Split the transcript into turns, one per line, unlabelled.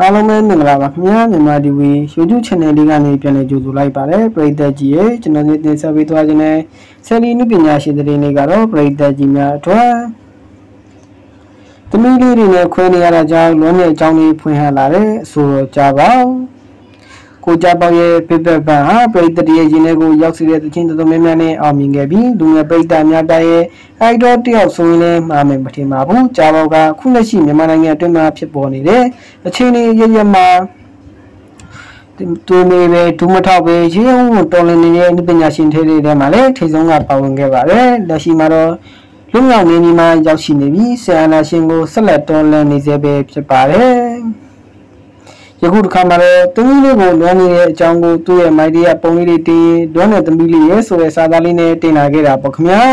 အားလုံးပဲမင်္ဂလာပါခင်ဗျာမြန်မာ TV YouTube Channel လေးကနေပြန်လည်ကြိုဆိုလိုက်ပါတယ်ပရိသတ်ကြီးရဲ့ကျွန်တော်ဒီတင်ဆက်ပေးသွားခြင်းနဲ့ဆယ်လီနုပညာရှင်တွေနေကတော့ပရိသတ်ကြီးများအတွက်သမီးလေးတွေနဲ့ခွဲနေရတာကြောင့်လွမ်းမြေအကြောင်းလေးဖွင့်ဟလာတဲ့အဆိုတော်ကြပါ ကိုကြပေါရဲ့ပြပပန်ဟာပရိသတ်ရဲ့ရင်ထဲကိုရောက်စီတဲ့သချင်းတော်တော်များများနဲ့အောင်မြင်ခဲ့ပြီးလူငယ်ပရိသတ်များတိုင်းရဲ့အိုက်တော်တယောက်ဆိုရင်လည်းမှာမယ်မထင်ပါဘူးကြပေါကခုလက်ရှိမြန်မာနိုင်ငံအတွင်းမှာဖြစ်ပေါ်နေတဲ့အခြေအနေရရမှာတူနေပဲဒူးမထောက်ပဲရေုံတော်လင်းနေတဲ့ပညာရှင်တွေထဲမှာလည်းထိဆုံးကပါဝင်ခဲ့ပါတယ်လက်ရှိမှာတော့လူမြောက်နေနေမှာရောက်ရှိနေပြီးဆရာနာရှင်ကိုဆက်လက်တော်လှန်နေစေပဲဖြစ်ပါတယ် ယခုတစ်ခါမှာတော့သမီးလေးကိုလွမ်းနေတဲ့အကြောင်းကိုသူ့ရဲ့မိုက်ဒီယာပုံလေးတွေတင်လွမ်းတဲ့သမီးလေးရဲ့ဆိုတဲ့စာသားလေးနဲ့တင်လာခဲ့တာပေါ့ခင်ဗျာ